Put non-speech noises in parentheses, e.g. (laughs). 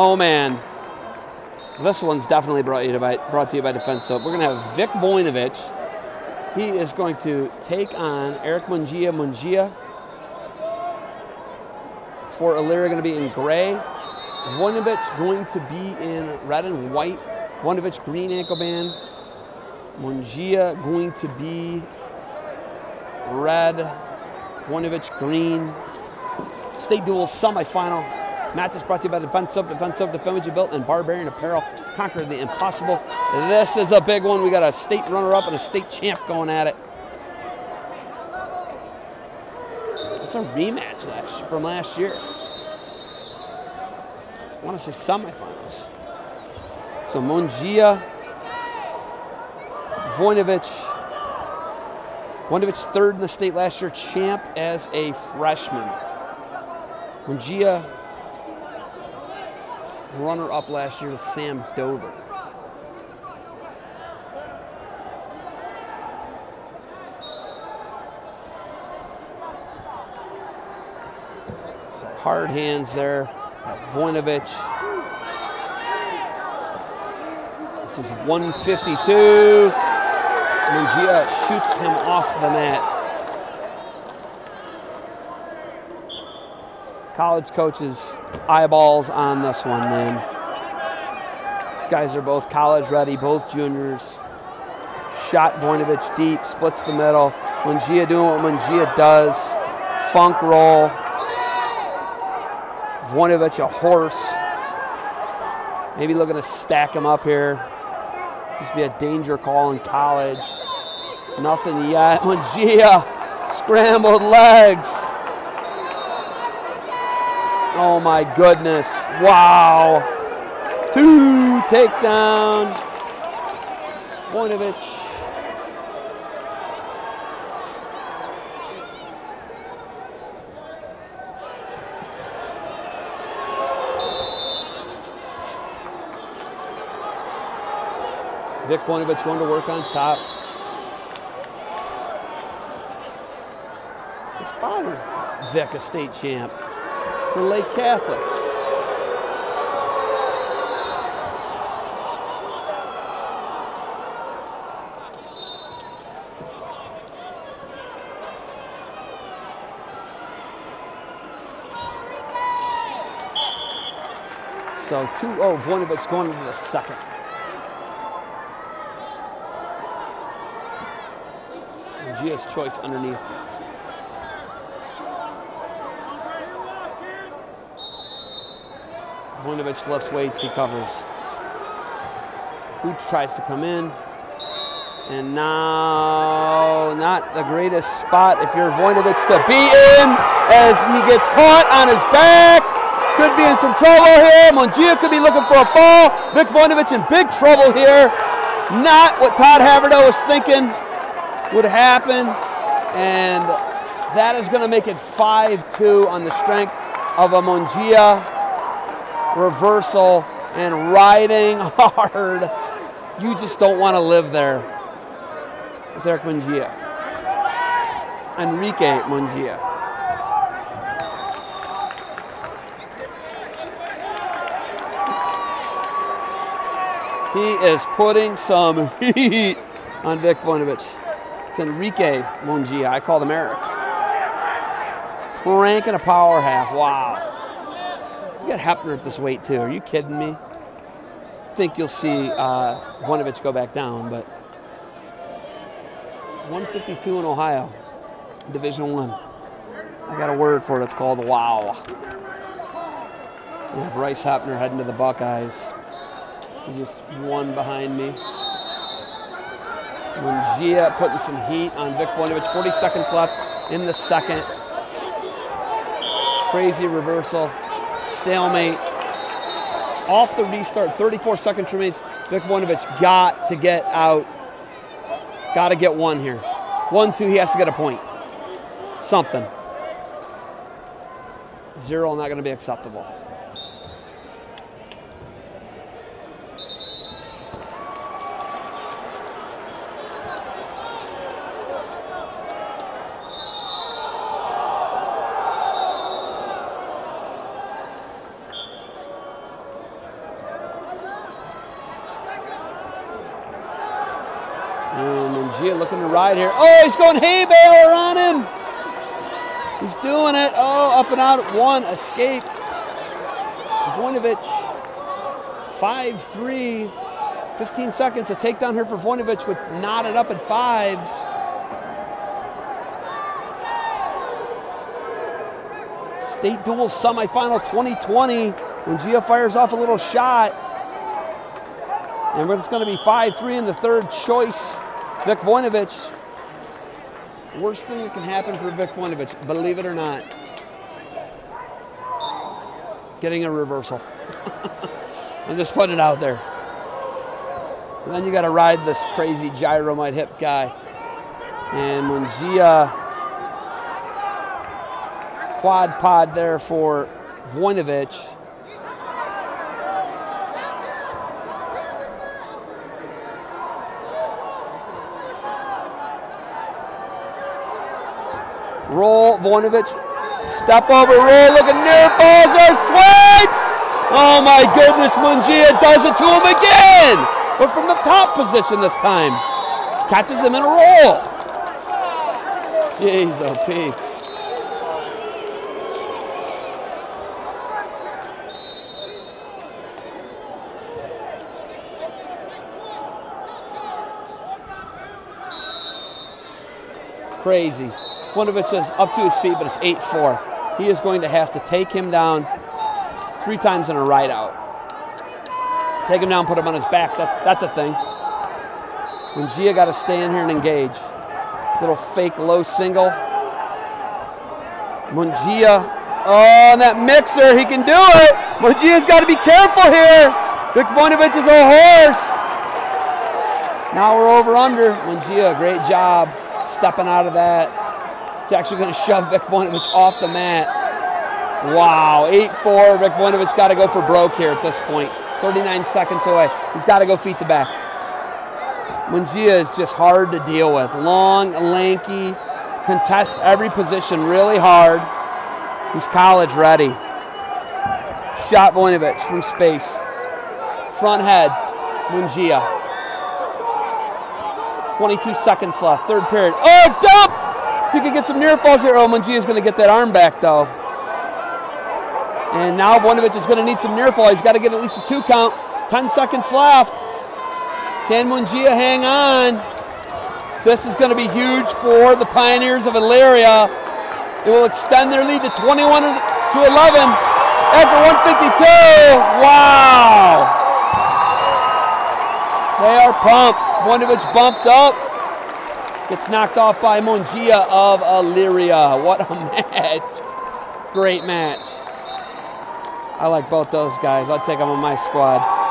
Oh man, this one's definitely brought you by brought to you by Defense Soap. We're gonna have Vic Voinovich. He is going to take on Eric Munguia. Munguia for Elyria going to be in gray. Voinovich going to be in red and white. Voinovich green ankle band. Munguia going to be red. Voinovich green. State duel semifinal. Match is brought to you by Defense Soap, Defense Soap, Defend What You Built, and Barbarian Apparel. Conquer the impossible. This is a big one. We got a state runner-up and a state champ going at it. It's a rematch last from last year. I want to say semifinals. So Munguia, Voinovich. Voinovich third in the state last year, champ as a freshman. Munguia runner up last year to Sam Dover. So hard hands there. Voinovich. This is 152. Munguia shoots him off the mat. College coaches' eyeballs on this one, man. These guys are both college ready, both juniors. Shot Voinovich deep, splits the middle. Munguia doing what Munguia does. Funk roll. Voinovich a horse. Maybe looking to stack him up here. Just be a danger call in college. Nothing yet. Munguia scrambled legs. Oh my goodness. Wow. Two takedown. Voinovich. Vic Voinovich going to work on top. His father, Vic, a state champ for Lake Catholic. So 2-0, Voinovich going into the second. Gia's choice underneath. Voinovich lifts weights, he covers. Hooch tries to come in. And now, not the greatest spot if you're Voinovich to be in as he gets caught on his back. Could be in some trouble here. Munguia could be looking for a fall. Vic Voinovich in big trouble here. Not what Todd Haverdo was thinking would happen. And that is going to make it 5-2 on the strength of a Munguia reversal and riding (laughs) hard. You just don't want to live there with Eric Munguia. Enrique Munguia. He is putting some (laughs) heat on Vic Voinovich. It's Enrique Munguia. I call him Eric. Cranking a power half. Wow. You got Hepner at this weight too. Are you kidding me? think you'll see uh, Voinovich go back down, but 152 in Ohio, Division One. I. I got a word for it. It's called wow. Yeah, Bryce Hepner heading to the Buckeyes. Just one behind me. Munguia putting some heat on Vic Voinovich. 40 seconds left in the second. Crazy reversal stalemate. Off the restart, 34 seconds remains. Vic Voinovich got to get out. Got to get one here. One, two, he has to get a point. Something. Zero, not going to be acceptable. Munguia looking to ride here. Oh, he's going hay baler on him. He's doing it. Oh, up and out one. Escape. Voinovich, 5-3. 15 seconds. A takedown here for Voinovich with knotted up at fives. State Duels semifinal 2020 Munguia fires off a little shot. And it's going to be 5-3 in the third choice. Vic Voinovich. Worst thing that can happen for Vic Voinovich, believe it or not. Getting a reversal. (laughs) I'm just putting it out there. And then you got to ride this crazy gyromite hip guy. And when Gia quad pod there for Voinovich. Roll, Voinovich, step over, roll, look at near balls are swipes! Oh my goodness, Munguia does it to him again! But from the top position this time. Catches him in a roll. Jeez, oh Pete. Crazy. Voinovich is up to his feet, but it's 8-4. He is going to have to take him down three times in a ride out. Take him down, put him on his back. That, that's a thing. Munguia got to stay in here and engage. Little fake low single. Munguia, oh, and that mixer, he can do it. Munguia's got to be careful here. Vic Voinovich is a horse. Now we're over under. Munguia, great job stepping out of that. It's actually going to shove Vic Voinovich off the mat. Wow, 8-4. Vic Voinovich got to go for broke here at this point. 39 seconds away. He's got to go feet to back. Munguia is just hard to deal with. Long, lanky, contests every position really hard. He's college ready. Shot Voinovich from space. Front head, Munguia. 22 seconds left, third period. Oh, dump! If you could get some near falls here. Oh, is going to get that arm back, though. And now Voinovich is going to need some near fall. He's got to get at least a two count. 10 seconds left. Can Munguia hang on? This is going to be huge for the Pioneers of Elyria. It will extend their lead to 21 to 11 after 152. Wow. They are pumped. Voinovich bumped up. Gets knocked off by Munguia of Elyria. What a (laughs) match. Great match. I like both those guys. I'll take them on my squad.